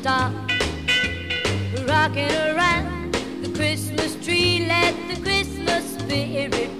stop rocking around the Christmas tree. Let the Christmas spirit.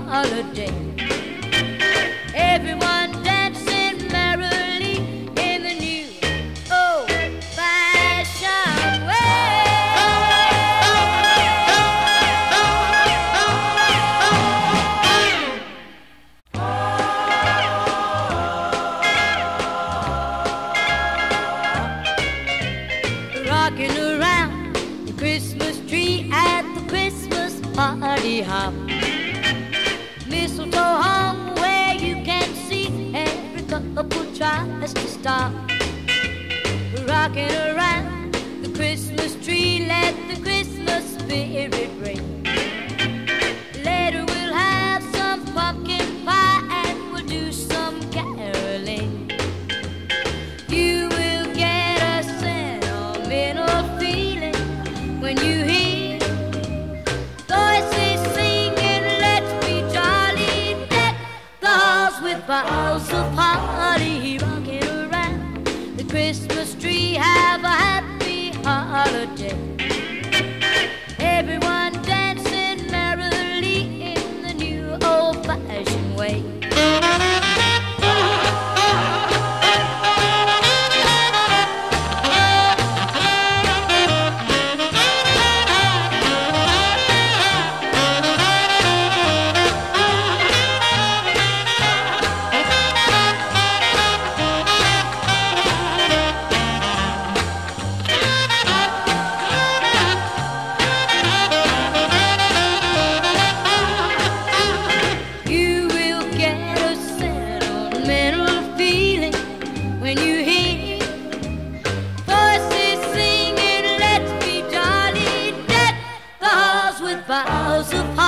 holiday. Of.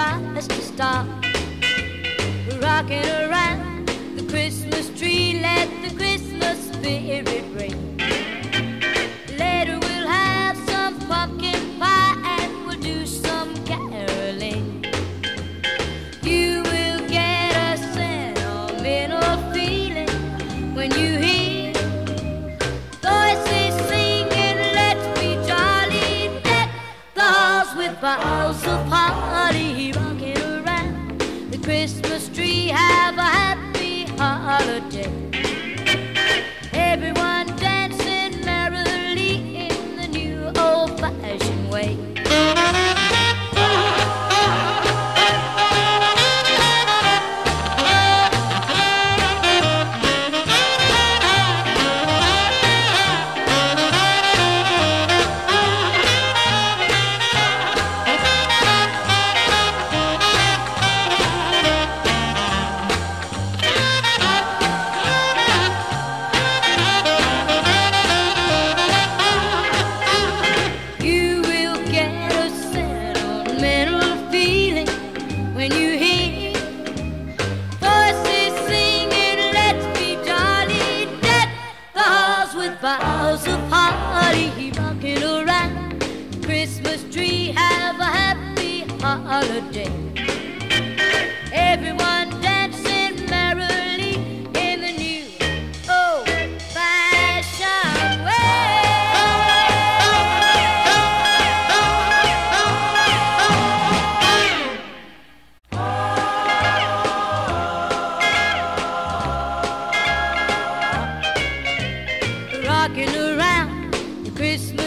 stop, has to rocking around the Christmas tree, let the Christmas spirit ring.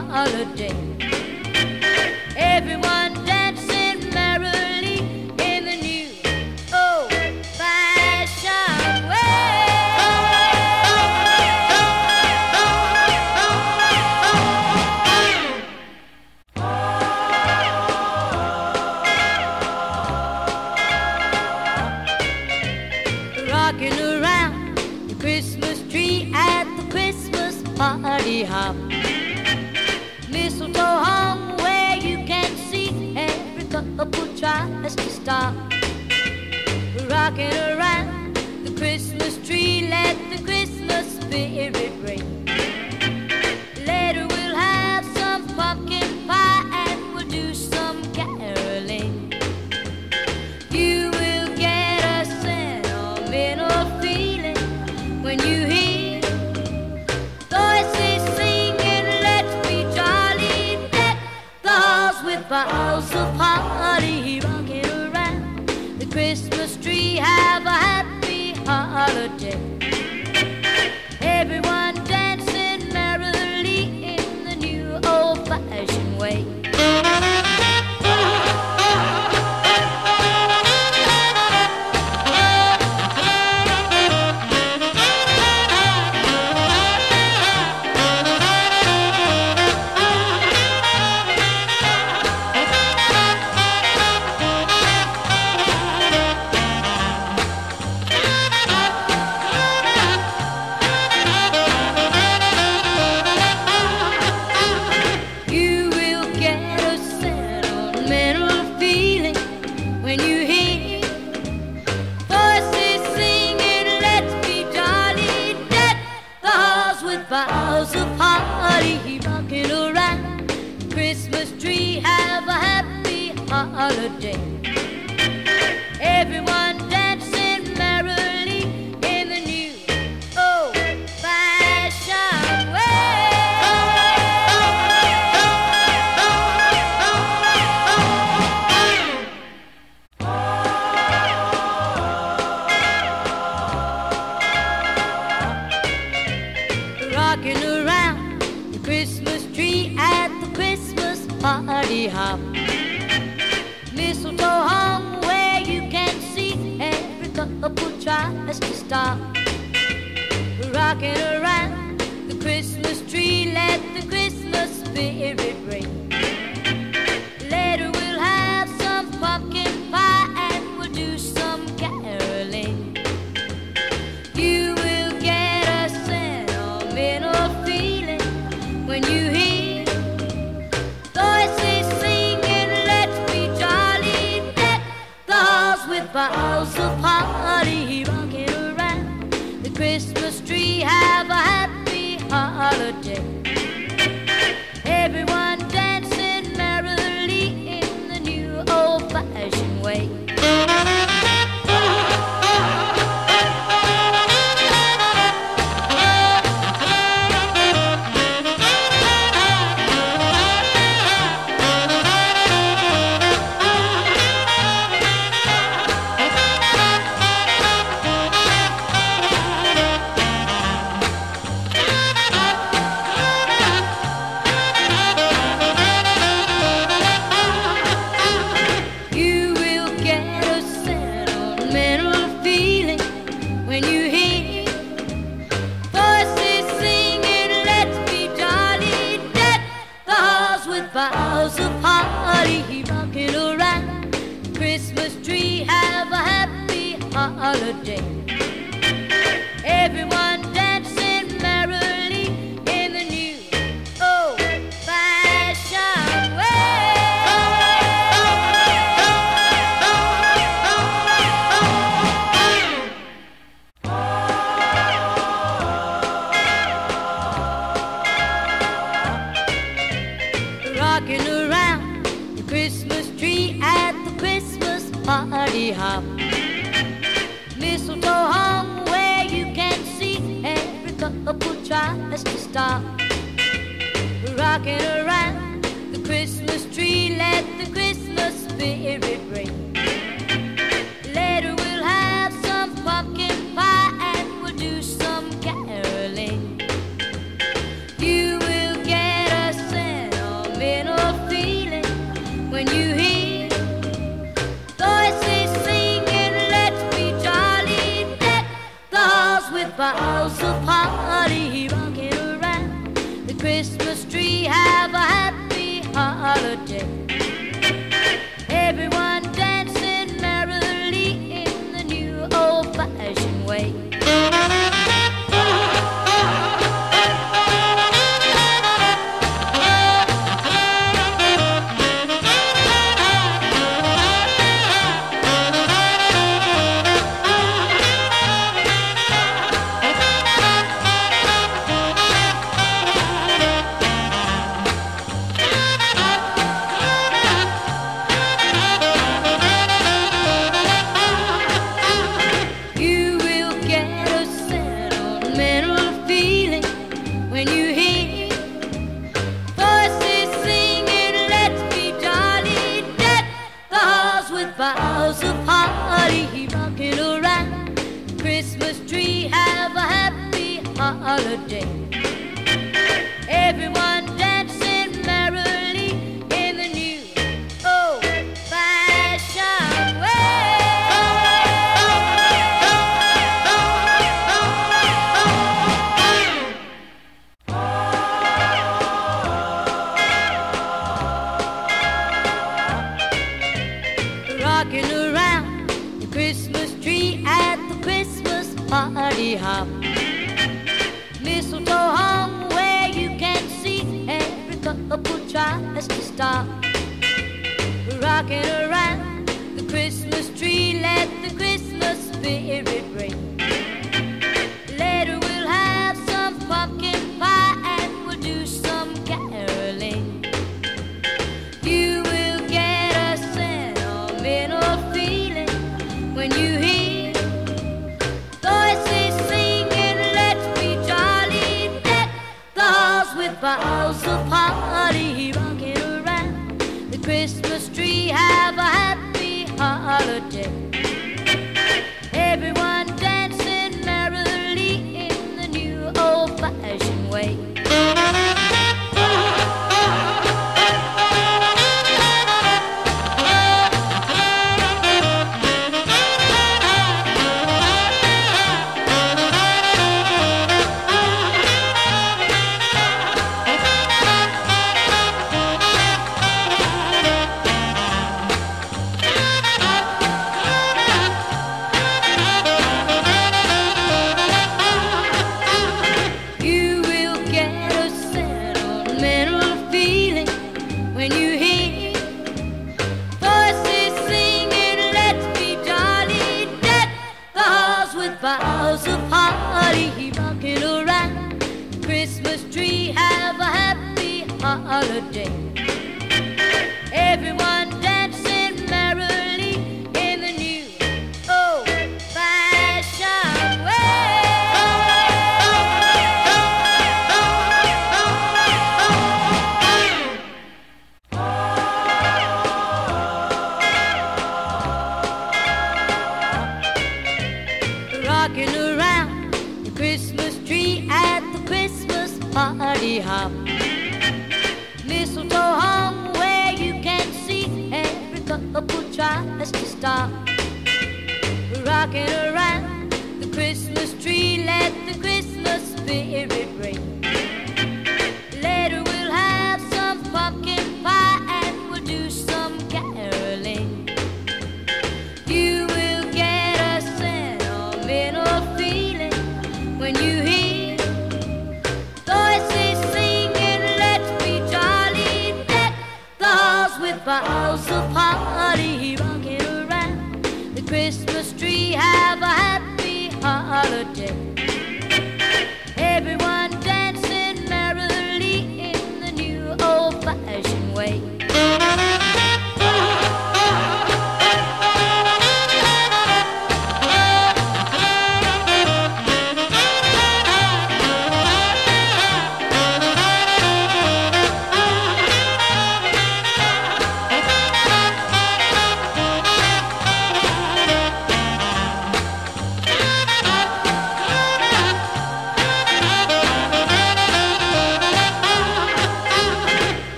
Holiday. Holiday.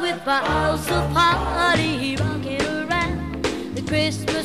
with bottles of party rocking around the Christmas.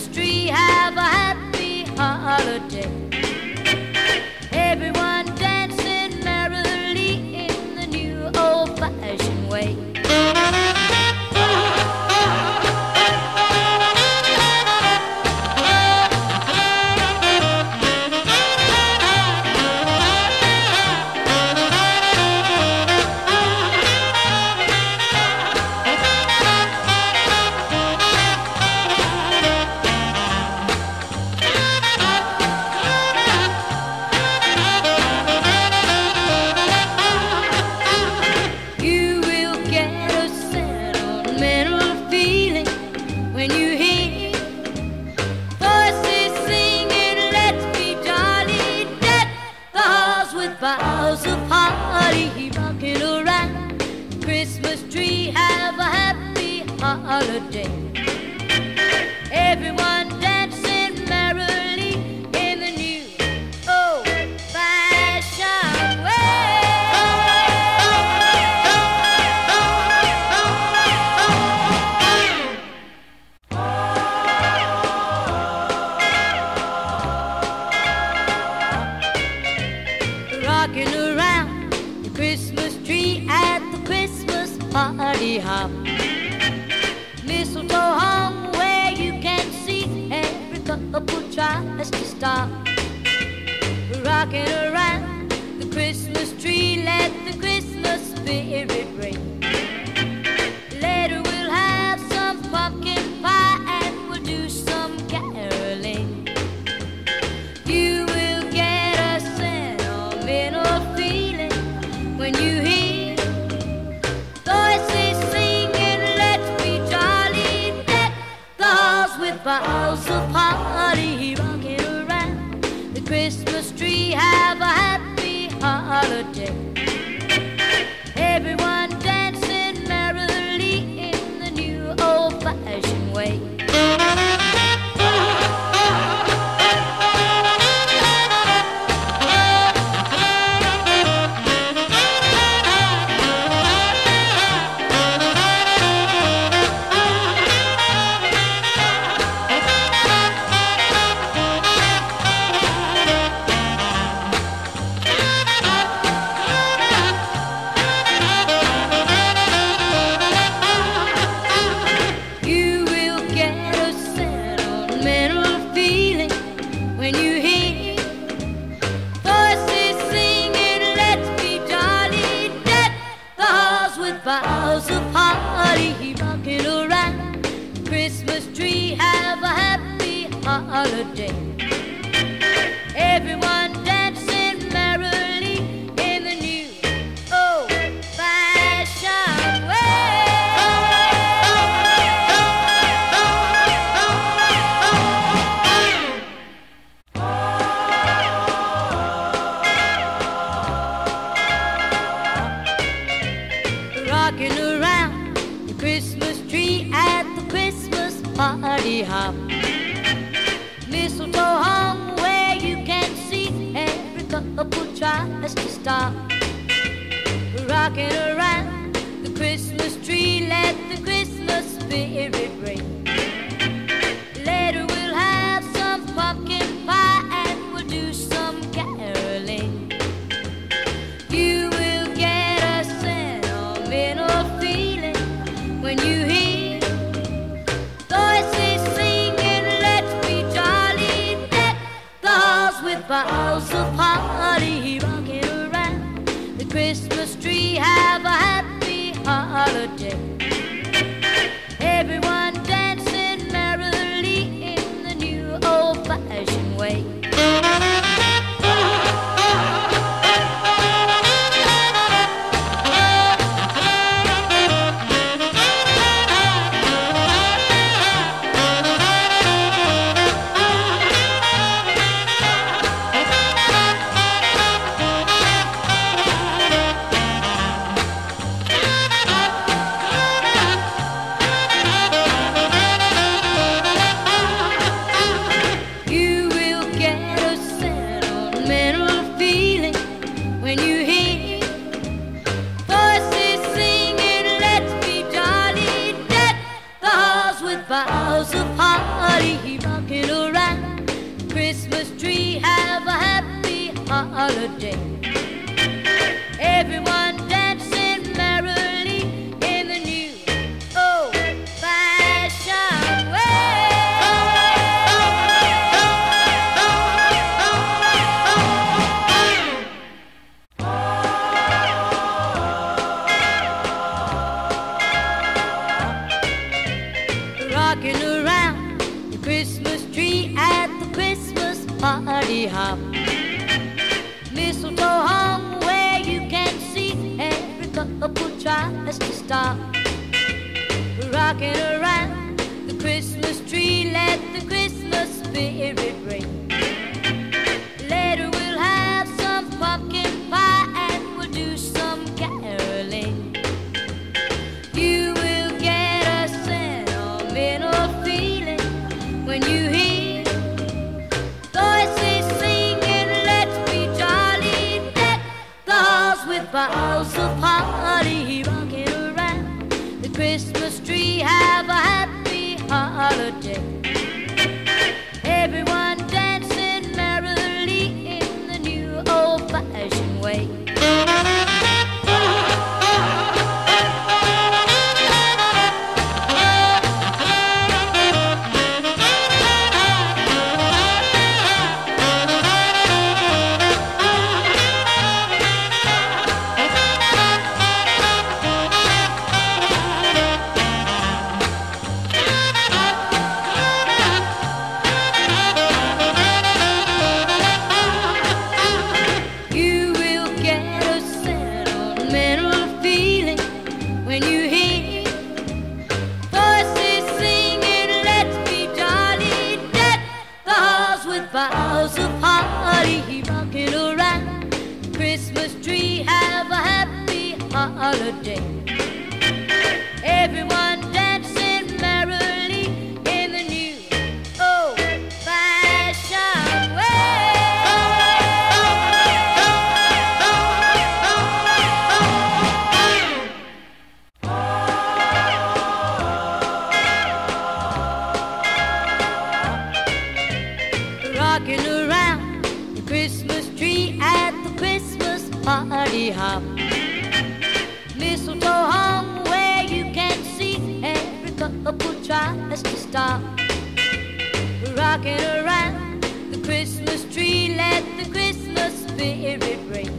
stop rocking around the Christmas tree. Let the Christmas spirit ring. hop. Mistletoe hung where you can see every couple tries to stop. Rocking around the Christmas tree, let the Christmas spirit ring.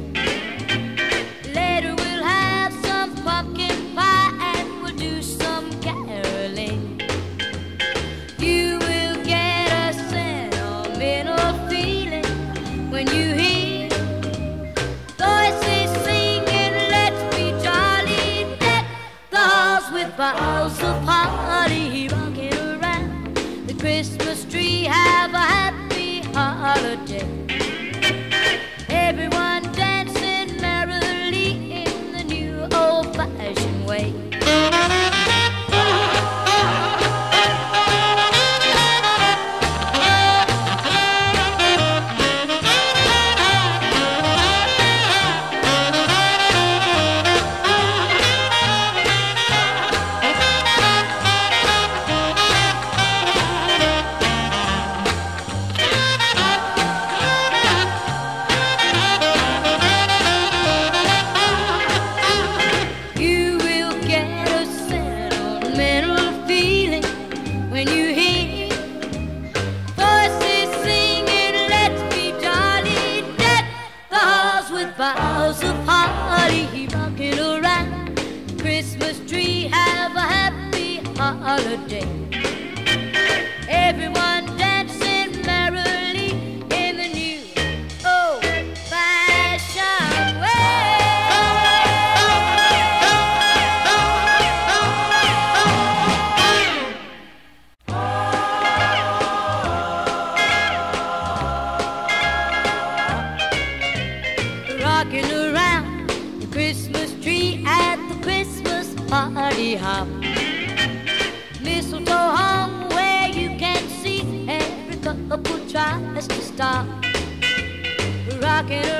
get